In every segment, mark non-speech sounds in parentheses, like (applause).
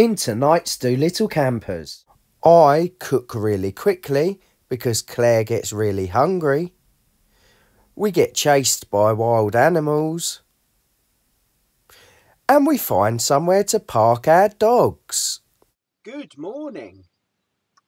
In tonight's Dolittle Campers, I cook really quickly because Clare gets really hungry. We get chased by wild animals. And we find somewhere to park our dogs. Good morning.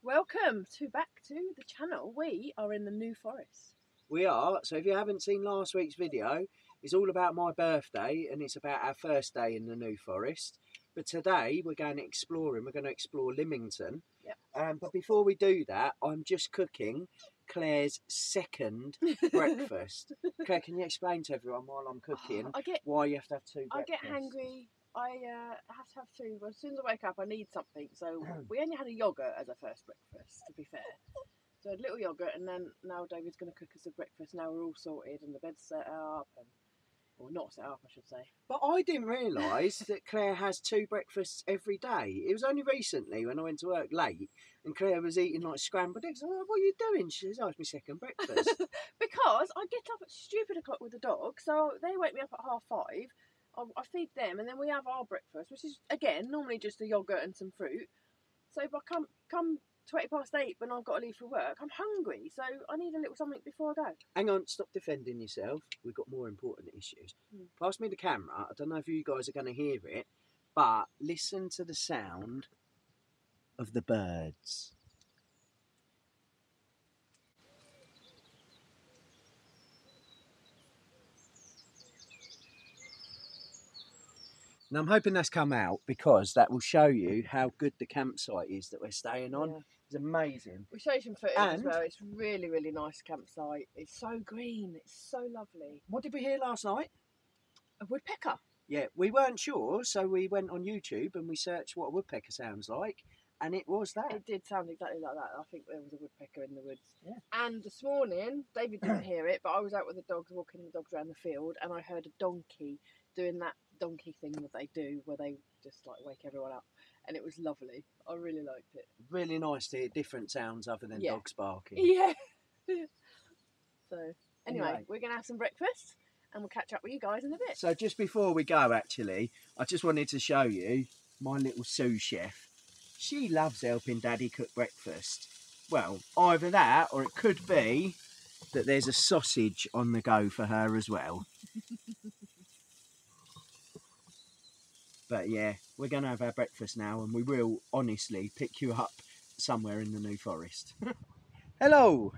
Welcome to back to the channel. We are in the New Forest. We are. So if you haven't seen last week's video, it's all about my birthday and it's about our first day in the New Forest. But today we're going exploring. We're going to explore Lymington. Yep. Um, but before we do that, I'm just cooking Clare's second (laughs) breakfast. Clare, can you explain to everyone while I'm cooking I get why you have to have two I get hangry. I uh, have to have food. Well, as soon as I wake up, I need something. So (clears throat) we only had a yogurt as a first breakfast, to be fair. So a little yogurt, and then now David's going to cook us a breakfast. Now we're all sorted, and the bed's set up, and or not set up, I should say. But I didn't realise that Clare has two breakfasts every day. It was only recently when I went to work late and Clare was eating like scrambled eggs. I was like, what are you doing? She says, oh, it's my second breakfast. (laughs) because I get up at stupid o'clock with the dog, so they wake me up at half five. I, I feed them, and then we have our breakfast, which is again normally just a yogurt and some fruit. So if I come come twenty past eight when I've got to leave for work, I'm hungry, so I need a little something before I go. Hang on, stop defending yourself. We've got more important issues. Hmm. Pass me the camera. I don't know if you guys are going to hear it, but listen to the sound of the birds. Now I'm hoping that's come out because that will show you how good the campsite is that we're staying on. Yeah. It's amazing. We show you some footage as well. It's really really nice campsite. It's so green. It's so lovely. What did we hear last night? A woodpecker. Yeah, we weren't sure, so we went on YouTube and we searched what a woodpecker sounds like, and it was that. It did sound exactly like that. I think there was a woodpecker in the woods. Yeah. And this morning, David didn't (clears throat) hear it, but I was out with the dogs, walking the dogs around the field, and I heard a donkey doing that donkey thing that they do, where they just like wake everyone up, and it was lovely. I really liked it. Really nice to hear different sounds other than Yeah. dogs barking. (laughs) Yeah. so anyway, Anyway. we're gonna have some breakfast, and we'll catch up with you guys in a bit. So just before we go, actually, I just wanted to show you my little sous chef. She loves helping Daddy cook breakfast. Well, either that, or it could be that there's a sausage on the go for her as well. (laughs) but yeah, we're going to have our breakfast now, and we will honestly pick you up somewhere in the New Forest. (laughs) Hello,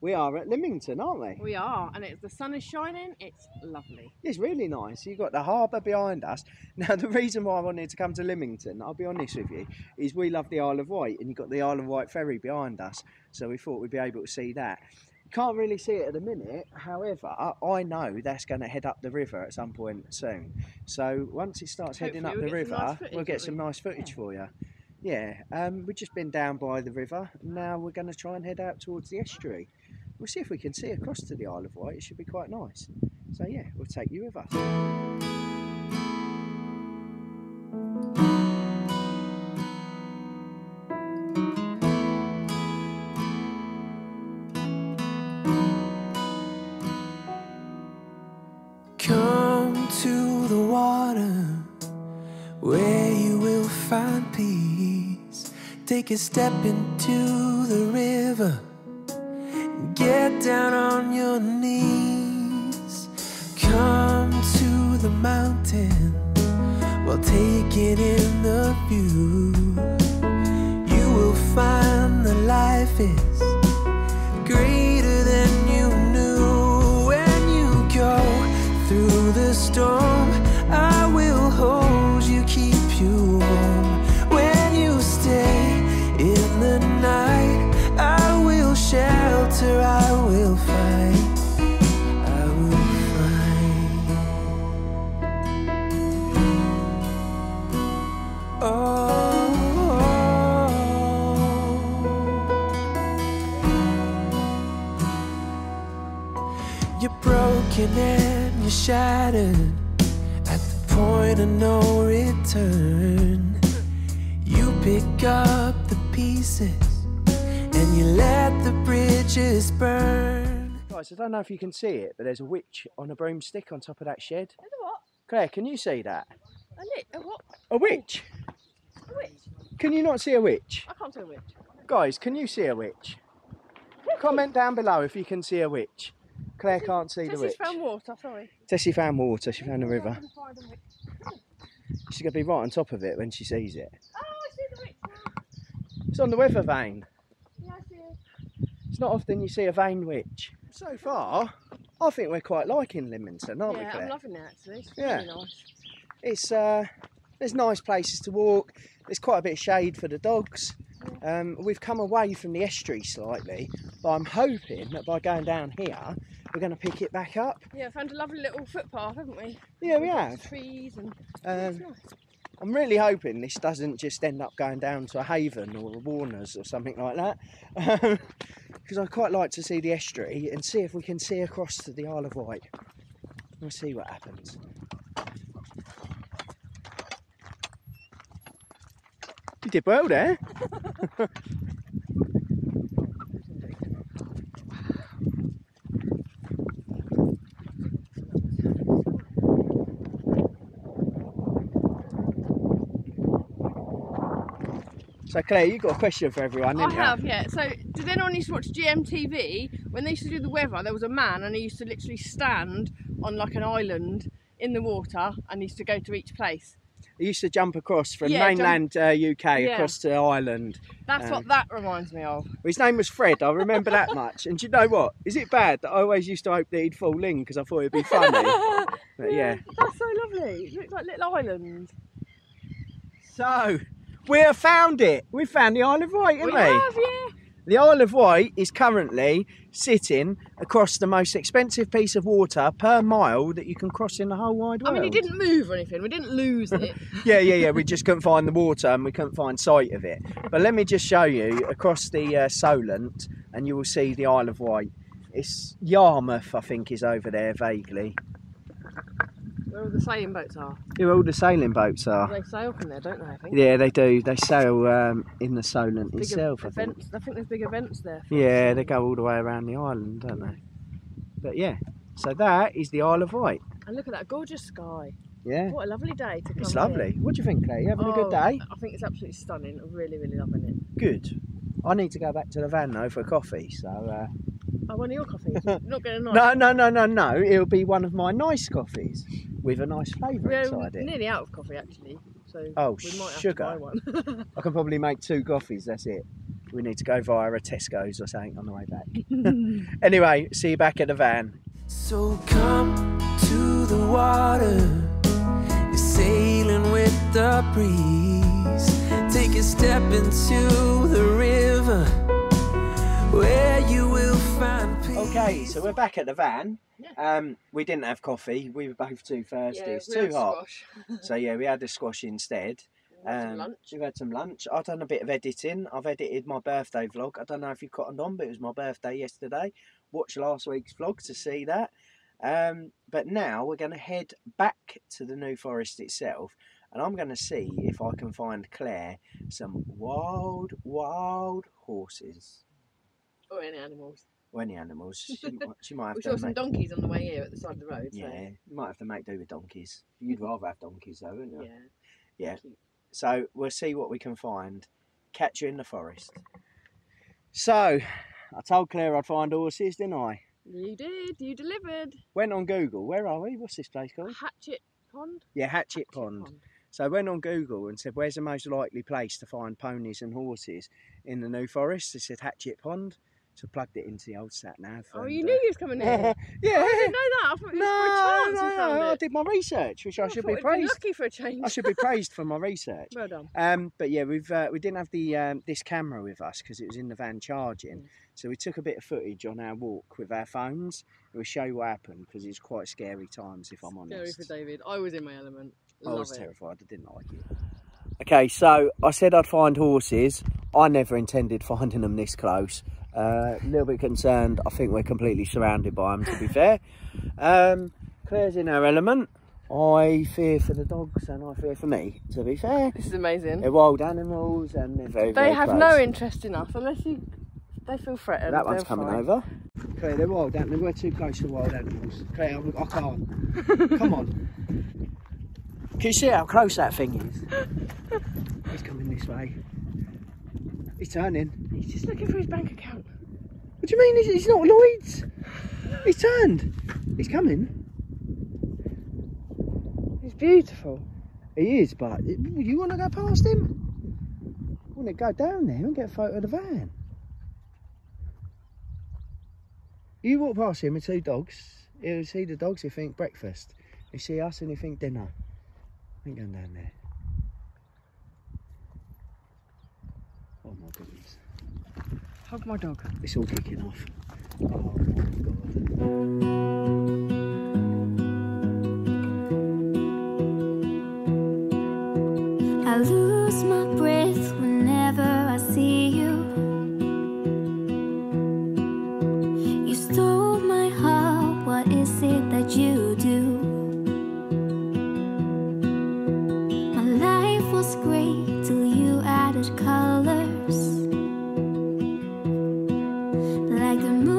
we are at Lymington, aren't we? we are, and it's the sun is shining. It's lovely. It's really nice. You've got the harbour behind us. (laughs) Now, the reason why I wanted to come to Lymington, I'll be honest with you, is we love the Isle of Wight and you've got the Isle of Wight ferry behind us. So we thought we'd be able to see that. Can't really see it at the minute. However, I know that's going to head up the river at some point soon. So once it starts heading up the we'll some river, nice footage, we'll get some nice footage Yeah. for you. Yeah, um, we've just been down by the river. Now we're going to try and head out towards the estuary. We'll see if we can see across to the Isle of Wight. It should be quite nice. So yeah, we'll take you with us. A step into shattered at the point of no return. You pick up the pieces and you let the bridges burn. Guys, I don't know if you can see it, but there's a witch on a broomstick on top of that shed. There's a what? Clare, can you see that? A lit? A what? A witch? A witch? Can you not see a witch? I can't tell which. Guys, can you see a witch? Comment down below if you can see a witch. Clare can't see the Tessie's witch. found water, sorry. Tessie found water, she found the river. I can find a witch. She's going to be right on top of it when she sees it. Oh, I see the witch now. It's on the weather vane. Yeah, I see it. It's not often you see a vane witch. So far, I think we're quite liking Lymington, aren't we, Yeah, Clare? I'm loving it actually. It's Yeah. really nice. it's uh, there's nice places to walk. There's quite a bit of shade for the dogs. Um, we've come away from the estuary slightly, but I'm hoping that by going down here, we're going to pick it back up. Yeah, found a lovely little footpath, haven't we? Yeah, we have. Trees and it's Um, nice. I'm really hoping this doesn't just end up going down to a Haven or a Warner's or something like that. (laughs) Because I'd quite like to see the estuary and see if we can see across to the Isle of Wight. We'll see what happens. Did well there. So Clare, you got a question for everyone, I you? have, yeah. So, did anyone used to watch GMTV? When they used to do the weather, there was a man and he used to literally stand on like an island in the water and he used to go to each place. Used to jump across from Yeah, mainland uh, UK Yeah. across to Ireland. That's Um, what that reminds me of. His name was Fred. I remember that much. And do you know what? Is it bad that I always used to hope that he'd fall in because I thought it'd be funny? (laughs) but yeah. That's so lovely. It looks like little islands. So we have found it. We found the Isle of Wight, haven't we we? have, yeah. The Isle of Wight is currently sitting across the most expensive piece of water per mile that you can cross in the whole wide world. I mean, it didn't move or anything. We didn't lose it. (laughs) Yeah, yeah, yeah. We just couldn't find the water and we couldn't find sight of it. But let me just show you across the uh, Solent, and you will see the Isle of Wight. It's Yarmouth, I think, is over there vaguely. Where all the sailing boats are. Where all the sailing boats are. They sail from there, don't they? I think. Yeah, they do. They sail um, in the Solent Big itself, I think. I think there's big events there. Yeah, they go all the way around the island, don't they? But yeah, so that is the Isle of Wight. And look at that gorgeous sky. Yeah, What a lovely day to come it's lovely. What do you think, Clare? You having a good Oh, day? I think it's absolutely stunning. I'm really, really loving it. Good. I need to go back to the van though for coffee, so. Uh, Oh, one of your coffees. (laughs) Not getting a nice. No, no, no, no, no. It'll be one of my nice coffees with a nice flavour We're inside it. nearly out of coffee actually, so Oh, we might have sugar. to buy one. (laughs) I can probably make two coffees. That's it. We need to go via a Tesco's or something on the way back. (laughs) anyway, see you back at the van. So come to the water. You're sailing with the breeze. Take a step into the river where you will find peace. Okay, so we're back at the van. Yeah. Um, we didn't have coffee. We were both too thirsty. Yeah, it's too hot. (laughs) So yeah, we had the squash instead. We had some Um, lunch. We've had some lunch. I've done a bit of editing. I've edited my birthday vlog. I don't know if you cottoned on, but it was my birthday yesterday. Watch last week's vlog to see that. Um, but now we're going to head back to the New Forest itself, and I'm going to see if I can find Clare some wild, wild horses. Or any animals. Or any animals. (laughs) She, might- she might have We to saw some make, donkeys on the way here at the side of the road. So. Yeah, you might have to make do with donkeys. You'd rather have donkeys though, wouldn't you? Yeah. Yeah. So we'll see what we can find. Catch you in the forest. So, I told Clare I'd find horses, didn't I? You did. You delivered. Went on Google. Where are we? What's this place called? Hatchet Pond. Yeah, Hatchet, Hatchet Pond. So I went on Google and said, where's the most likely place to find ponies and horses in the New Forest? They said Hatchet Pond. So I plugged it into the old sat nav. Oh, and, you uh, knew you was coming here. (laughs) yeah. I didn't know that. I thought it was No, for a chance no, no, I did my research, which I Oh, should be praised. lucky for a change. I should be praised for my research. Well done. Um, but yeah, we've uh, we didn't have the um, this camera with us because it was in the van charging. Mm. So we took a bit of footage on our walk with our phones. We'll show you what happened because it's quite scary times, if I'm honest. Scary for David. I was in my element. I was it. terrified. I didn't like it. Okay, so I said I'd find horses. I never intended finding them this close. Uh, a little bit concerned. I think we're completely surrounded by them. To be fair, um, Clare's in her element. I fear for the dogs and I fear for me. To be fair, This is amazing. they're wild animals and they're very. They very have close. no interest in us unless you. They feel threatened. That one's they're coming fine. over. Clare, they're wild animals. We're too close to wild animals. Clare, I, I can't. Come on. Can you see how close that thing is? He's coming this way. He's turning. He's just looking for his bank account. What do you mean? He's, he's not Lloyd's. He's turned. He's coming. He's beautiful. He is, but you want to go past him? Want to go down there and get a photo of the van? You walk past him with two dogs. He'll see the dogs. He'll think breakfast. He'll see us and he'll think dinner. I ain't going down there. Oh my goodness. Hug my dog. It's all kicking off. Oh my god. The moon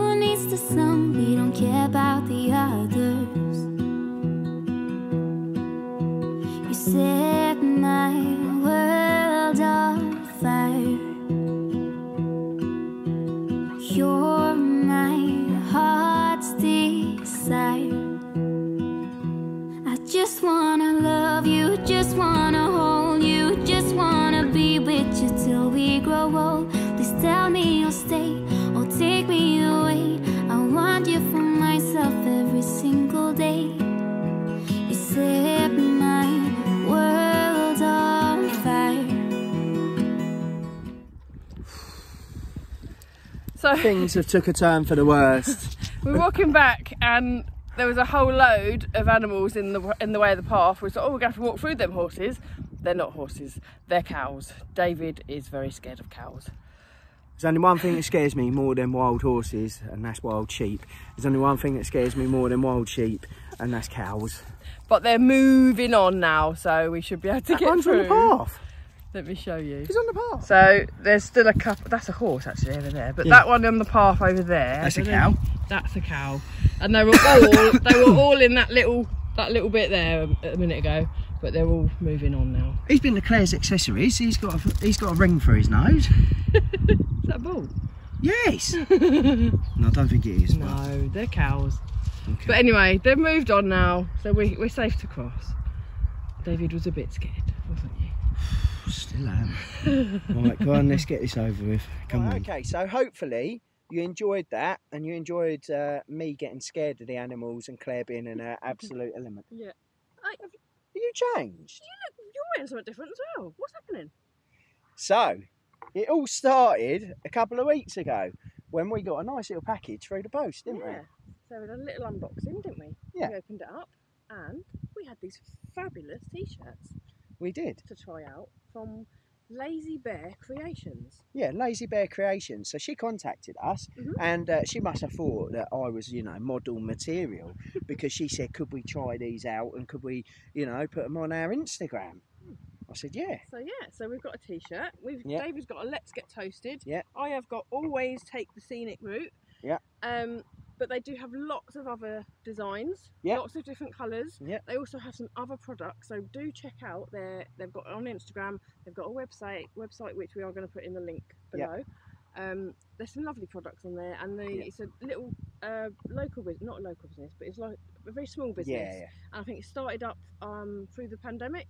So (laughs) Things have took a turn for the worst. (laughs) we're walking back and there was a whole load of animals in the in the way of the path. We thought, oh, we're going to have to walk through them horses. They're not horses, they're cows. David is very scared of cows. There's only one thing that scares me more than wild horses, and that's wild sheep. There's only one thing that scares me more than wild sheep, and that's cows. But they're moving on now, so we should be able to That get one's on through. the path. Let me show you. He's on the path. So there's still a couple. That's a horse actually over there, but Yeah. that one on the path over there. That's a I don't cow. That's a cow, and they were all they were all in that little that little bit there a, a minute ago, but they're all moving on now. He's been to Clare's accessories. He's got a, he's got a ring for his nose. (laughs) Is that a bull? Yes. (laughs) no, I don't think it is. but- No, they're cows. Okay. But anyway, they've moved on now, so we, we're safe to cross. David was a bit scared, wasn't he? Still am. right, go on, let's get this over with. Come on. Okay, so hopefully you enjoyed that and you enjoyed uh, me getting scared of the animals and Clare being in her absolute element. Yeah. Have you changed? You look, you're wearing something different as well. What's happening? So, it all started a couple of weeks ago when we got a nice little package through the post, didn't we? yeah. So we had a little unboxing, didn't we? Yeah. We opened it up and we had these fabulous t-shirts we? Did. to try out from Lazy Bear Creations. Yeah, Lazy Bear Creations. So she contacted us Mhm. and uh, she must have thought that I was, you know, model material (laughs) because she said, could we try these out and could we, you know, put them on our Instagram? I said, yeah. So yeah, so we've got a t-shirt. We've Yeah. David's got a Let's Get Toasted. Yeah. I have got Always Take the Scenic Route. Yeah. Um, but they do have lots of other designs. Yeah. Lots of different colours. Yeah. They also have some other products, so do check out their. They've got on Instagram. They've got a website, website which we are going to put in the link below. Um, there's some lovely products on there, and they, Yeah. it's a little uh, local business, not a local business, but it's like a very small business. Yeah, yeah. And I think it started up um, through the pandemic.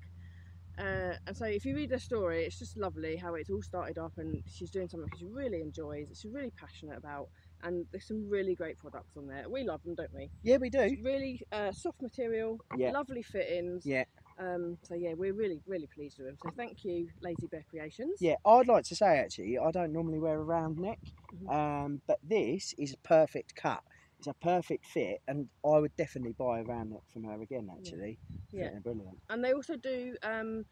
Uh, and so if you read their story, it's just lovely how it's all started up and she's doing something she really enjoys, she's really passionate about, and there's some really great products on there. We love them, don't we? Yeah, we do. It's really uh, soft material, Yeah. lovely fittings. Yeah. Um, so yeah, we're really, really pleased with them. So thank you, Lazy Bear Creations. Yeah, I'd like to say actually, I don't normally wear a round neck, Mhm. um, but this is a perfect cut. It's a perfect fit, and I would definitely buy a round neck from her again. Actually, Yeah. They're brilliant. And they also do um,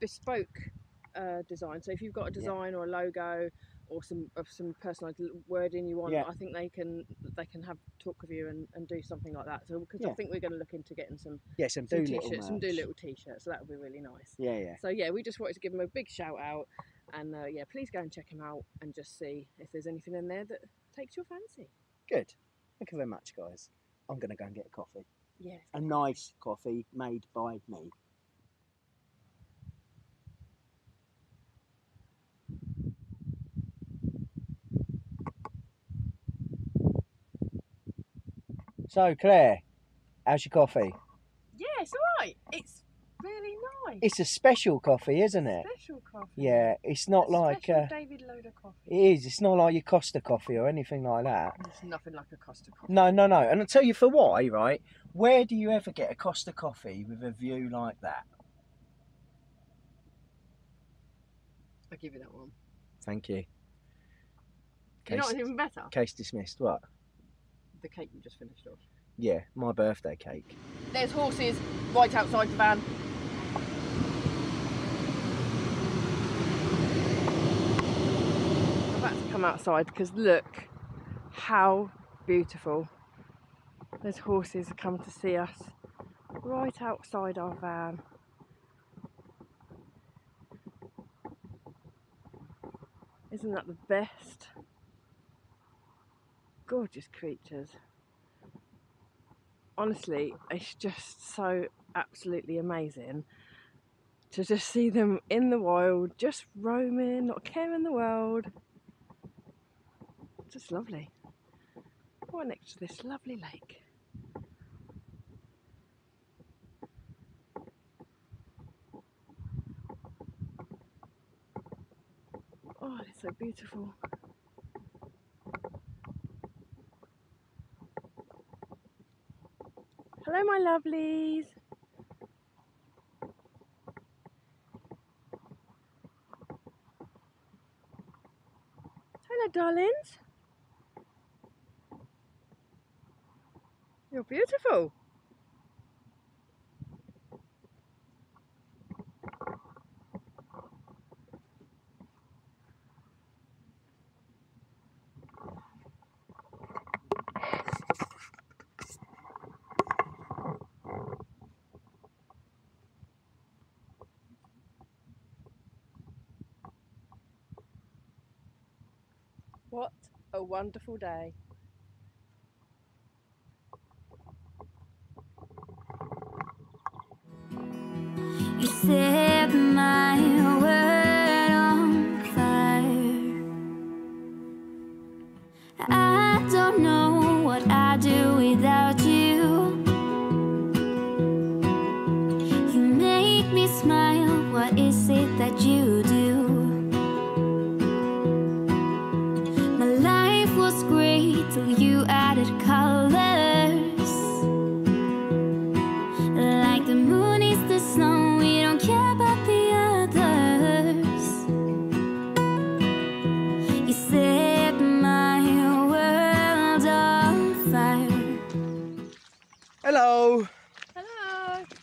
bespoke uh, design. So if you've got a Yeah. design or a logo or some of some personalised wording you want, Yeah. I think they can they can have talk with you and, and do something like that. So because Yeah. I think we're going to look into getting some Yeah, some, some t-shirts, some do little t-shirts. So that would be really nice. Yeah, yeah. So yeah, we just wanted to give them a big shout out, and uh, yeah, please go and check them out and just see if there's anything in there that takes your fancy. Good. Thank you very much, guys. I'm gonna go and get a coffee. Yeah. A nice coffee made by me. So, Clare, how's your coffee? Yeah, it's alright. It's really nice. It's a special coffee, isn't it? special coffee. Yeah, it's not A like special uh, David Loader coffee. it is. It's not like your Costa coffee or anything like that. It's nothing like a Costa coffee. No, no, no. And I'll tell you for why, right? Where do you ever get a Costa coffee with a view like that? I'll give you that one. Thank you. Case, what's even better? case dismissed. What? The cake we just finished off. Yeah, my birthday cake. There's horses right outside the van. I'm about to come outside because look how beautiful. There's horses come to see us right outside our van. Isn't that the best? Gorgeous creatures honestly, it's just so absolutely amazing to just see them in the wild, just roaming, not caring the world. Just lovely. Right next to this lovely lake. Oh, it's so beautiful. Hello, my lovelies. Hello, darlings. You're beautiful. What a wonderful day.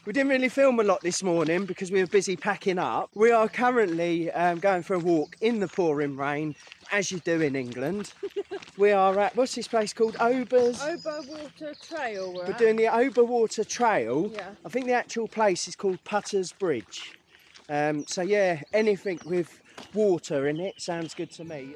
We didn't really film a lot this morning because we were busy packing up. We are currently um, going for a walk in the pouring rain, as you do in England. (laughs) we are at what's this place called? Obers. Oberwater Trail. We're, We're doing the Oberwater Trail. Yeah. I think the actual place is called Puttles Bridge. Um, so yeah, anything with water in it sounds good to me.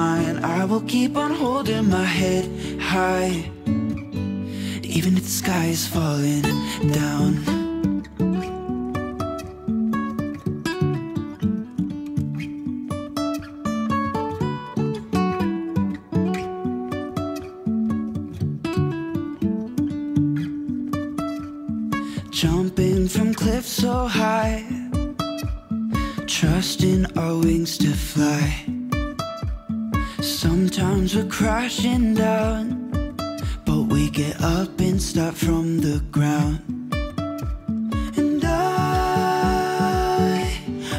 I will keep on holding my head high. Even if the sky is falling down. Crashing down, but we get up and start from the ground. And I,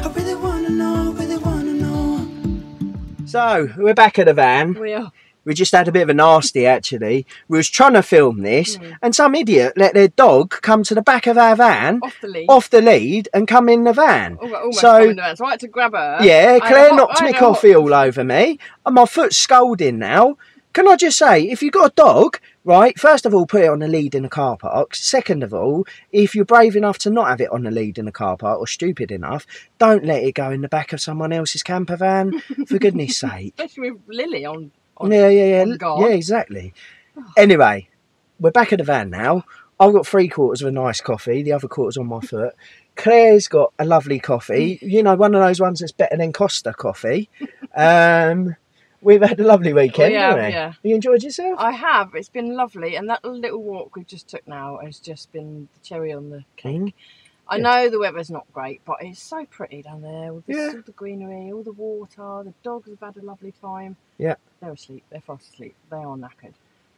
I really wanna know, really wanna know. So we're back at the van. We are. We just had a bit of a nasty actually. We was trying to film this, Mm. and some idiot let their dog come to the back of our van, Off the lead. off the lead, and come in the van. Almost So- coming down. So I had to grab her. Yeah, I had a Clare hot- knocked I me had a hot- coffee all over me, and my foot's scalding now. Can I just say, if you've got a dog, right, first of all, put it on the lead in the car park. Second of all, if you're brave enough to not have it on the lead in the car park or stupid enough, don't let it go in the back of someone else's camper van, for goodness (laughs) sake. Especially with Lily on. on Yeah, yeah, yeah. on. Yeah, exactly. Anyway, we're back at the van now. I've got three quarters of a nice coffee, the other quarter's on my foot. Clare's got a lovely coffee, (laughs) you know, one of those ones that's better than Costa coffee. Um, we've had a lovely weekend, We have, haven't we? yeah. You enjoyed yourself? I have. It's been lovely, and that little walk we just took now has just been the cherry on the cake. Mm. I Good. know the weather's not great, but it's so pretty down there with the, Yeah. all the greenery, all the water. The dogs have had a lovely time. Yeah. they're asleep. They're fast asleep. They are knackered.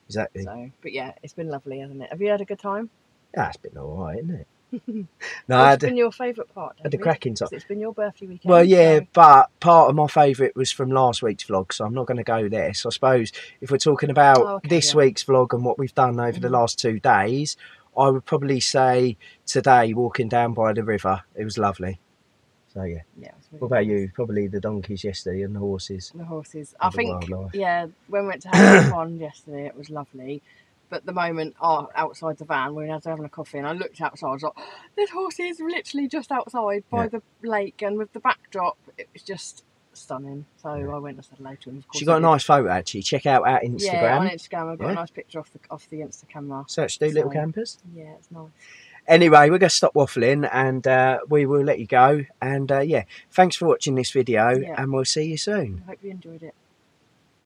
Exactly. So, but yeah, it's been lovely, hasn't it? Have you had a good time? Yeah, it's been all right, isn't it? (laughs) no, I What's had, been your favourite part? had a cracking time. It's been your birthday weekend. Well, yeah, so- but part of my favourite was from last week's vlog, so I'm not going to go there. So I suppose if we're talking about Oh, okay, this yeah. week's vlog and what we've done over the Mhm. last two days, I would probably say today walking down by the river, it was lovely. So yeah. yeah. really What about nice. you? Probably the donkeys yesterday and the horses. The horses. I think, wildlife. yeah, when we went to (coughs) have one yesterday, it was lovely. But the moment are outside the van, we were having a coffee, and I looked outside, I was like, "This horse is literally just outside by Yeah. the lake, and with the backdrop, it was just stunning. So Yeah. I went and said hello to him. Of course She got a nice photo actually. Check out our Instagram. Yeah, on Instagram. I got Yeah. a nice picture off the off the Insta camera. Search Dolittle Campers. Yeah, it's nice. Anyway, we're going to stop waffling and uh, we will let you go. And uh, yeah, thanks for watching this video and we'll see you soon. I hope you enjoyed it.